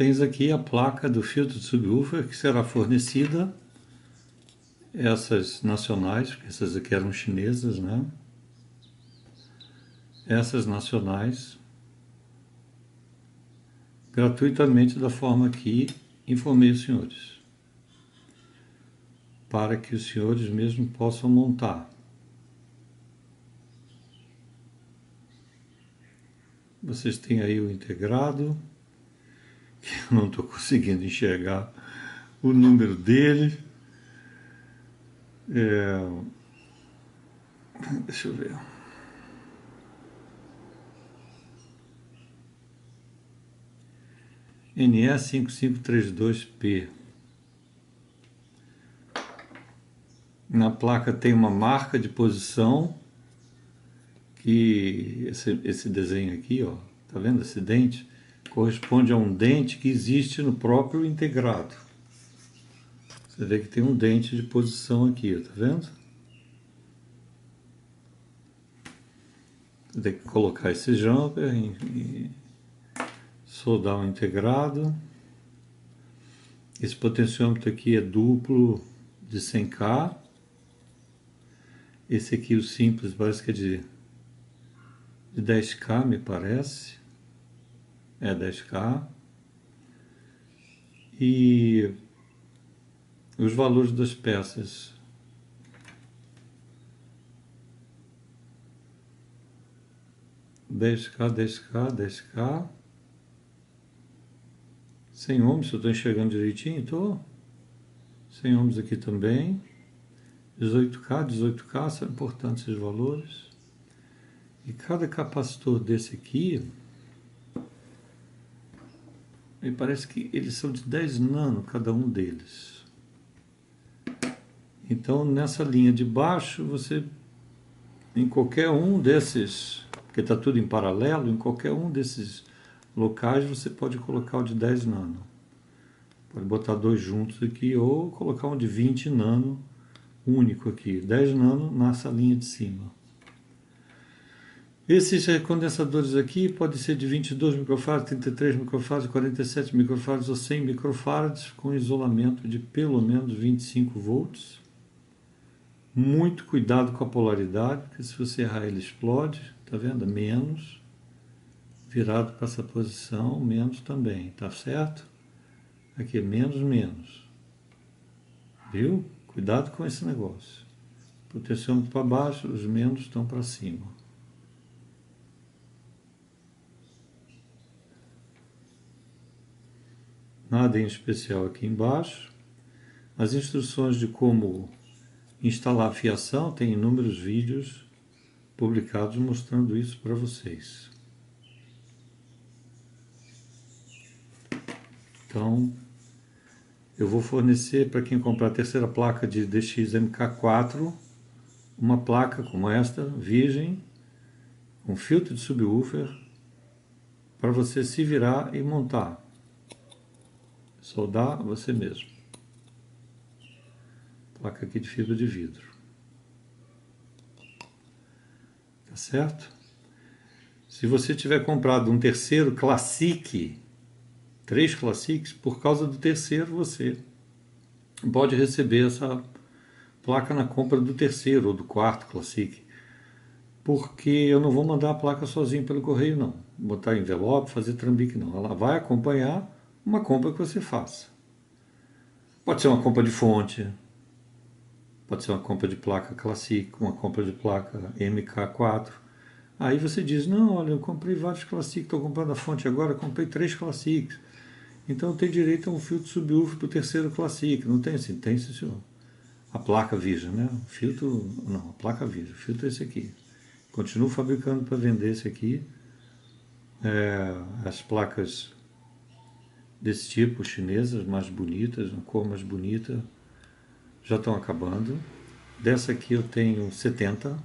tens aqui a placa do filtro de subwoofer que será fornecida essas nacionais, porque essas aqui eram chinesas, né? Essas nacionais gratuitamente da forma que informei os senhores, para que os senhores mesmo possam montar. Vocês têm aí o integrado, eu não estou conseguindo enxergar o número dele. É... Deixa eu ver. NE5532P. Na placa tem uma marca de posição que esse, esse desenho aqui, ó, tá vendo esse dente? Corresponde a um dente que existe no próprio integrado. Você vê que tem um dente de posição aqui, tá vendo? Tem que colocar esse jumper e soldar um integrado. Esse potenciômetro aqui é duplo de 100K. Esse aqui, o simples, parece que é de de 10K, me parece. É 10K. E os valores das peças. Dez K, dez K, dez K. 100 ohms, eu estou enxergando direitinho, estou. 100 ohms aqui também. 18K, 18K, são importantes esses valores. E cada capacitor desse aqui, me parece que eles são de 10 nano cada um deles. Então nessa linha de baixo você, em qualquer um desses, porque está tudo em paralelo, em qualquer um desses locais você pode colocar o de 10 nano. Pode botar dois juntos aqui ou colocar um de 20 nano único aqui, 10 nano nessa linha de cima. Esses condensadores aqui podem ser de 22 microfarads, 33 microfarads, 47 microfarads ou 100 microfarads com isolamento de pelo menos 25 volts. Muito cuidado com a polaridade, porque se você errar ele explode, tá vendo? Menos, virado para essa posição, menos também, tá certo? Aqui, menos, menos. Viu? Cuidado com esse negócio. Potenciômetro para baixo, os menos estão para cima. Nada em especial aqui embaixo. As instruções de como instalar a fiação, tem inúmeros vídeos publicados mostrando isso para vocês. Então, eu vou fornecer para quem comprar a terceira placa de DX-MK4, uma placa como esta, virgem, com filtro de subwoofer, para você se virar e montar soldar você mesmo. Placa aqui de fibra de vidro. Tá certo? Se você tiver comprado um terceiro Classic, três Classics, por causa do terceiro você pode receber essa placa na compra do terceiro ou do quarto Classic. Porque eu não vou mandar a placa sozinho pelo correio, não. Botar envelope, fazer trambique, não. Ela vai acompanhar uma compra que você faça. Pode ser uma compra de fonte, pode ser uma compra de placa Classic, uma compra de placa MK4. Aí você diz, não, olha, eu comprei vários Classic, estou comprando a fonte agora, comprei três Classics. Então tem direito a um filtro subwoofer para o terceiro Classic. Não tem assim? Tem, sim, senhor. A placa Vision, né? O filtro, não, a placa Vision. O filtro é esse aqui. Continuo fabricando para vender esse aqui. É, as placas desse tipo, chinesas, mais bonitas, uma cor mais bonita, já estão acabando. Dessa aqui eu tenho 70.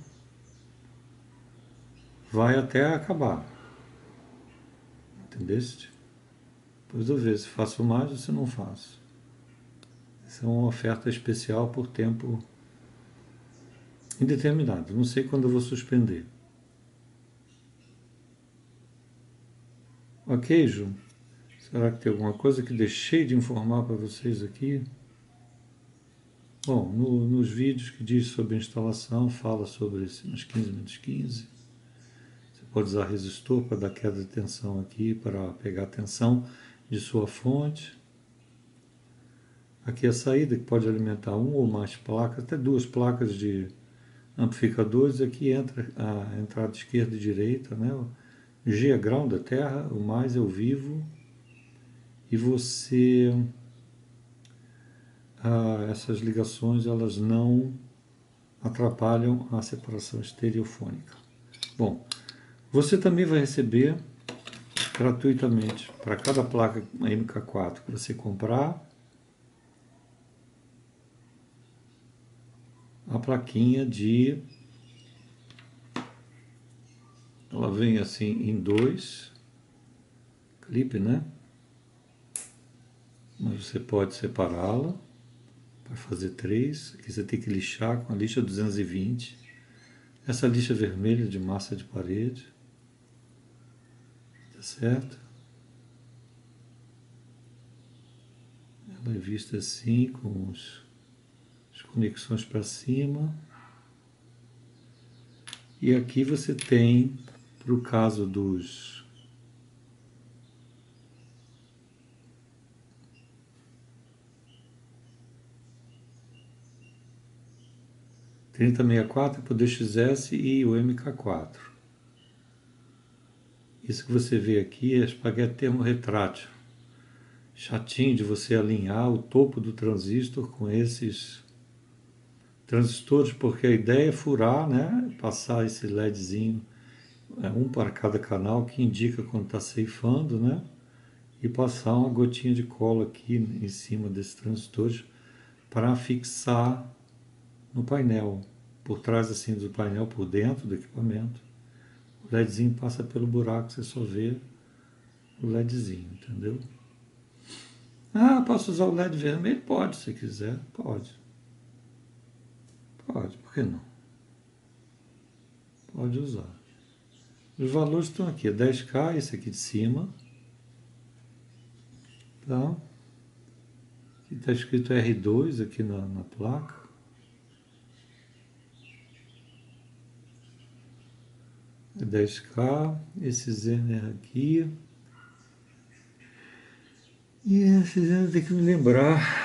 Vai até acabar. Entendeste? Depois eu vejo se faço mais ou se não faço. Essa é uma oferta especial por tempo indeterminado. Não sei quando eu vou suspender. Ok, Ju? Será que tem alguma coisa que deixei de informar para vocês aqui? Bom, no, nos vídeos que diz sobre instalação, fala sobre esse, uns 15 menos 15. Você pode usar resistor para dar queda de tensão aqui, para pegar a tensão de sua fonte. Aqui a saída que pode alimentar um ou mais placas, até duas placas de amplificadores. Aqui entra a entrada esquerda e direita, né? G é grão da terra, o mais é o vivo. E você ah, essas ligações elas não atrapalham a separação estereofônica. Bom, você também vai receber gratuitamente para cada placa MK4 que você comprar a plaquinha de ela vem assim em dois clipe, né? Mas você pode separá-la para fazer três. Aqui você tem que lixar com a lixa 220. Essa lixa vermelha de massa de parede. Tá certo? Ela é vista assim, com os, as conexões para cima. E aqui você tem, para o caso dos 3064 para o DXS e o MK4. Isso que você vê aqui é espaguete termorretrátil. Chatinho de você alinhar o topo do transistor com esses transistores, porque a ideia é furar, né? passar esse LEDzinho, é, um para cada canal, que indica quando está ceifando, né? e passar uma gotinha de cola aqui em cima desses transistores para fixar no painel, por trás assim do painel, por dentro do equipamento. O LEDzinho passa pelo buraco, você só vê o LEDzinho, entendeu? Ah, posso usar o LED vermelho? Pode, se quiser, pode. Pode, por que não? Pode usar. Os valores estão aqui, 10K, esse aqui de cima. Tá? Aqui está escrito R2 aqui na, na placa. 10K, esse Zener aqui. E esse Zener tem que me lembrar